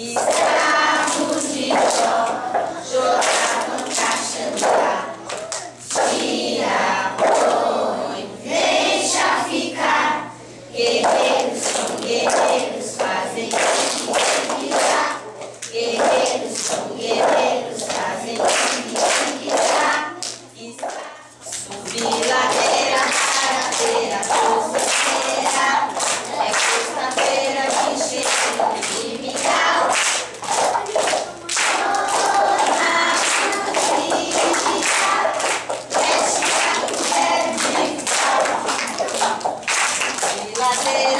east. hacer